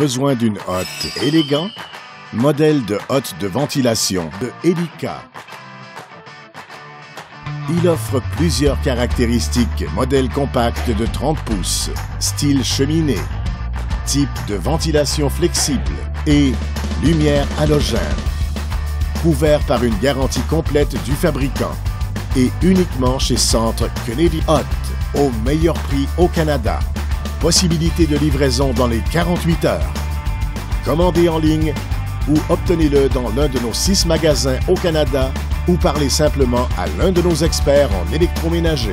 besoin d'une hotte élégant? Modèle de hotte de ventilation de Elica. Il offre plusieurs caractéristiques. Modèle compact de 30 pouces, style cheminée, type de ventilation flexible et lumière halogène. Couvert par une garantie complète du fabricant et uniquement chez Centre Kennedy Hot, au meilleur prix au Canada. Possibilité de livraison dans les 48 heures. Commandez en ligne ou obtenez-le dans l'un de nos six magasins au Canada ou parlez simplement à l'un de nos experts en électroménager.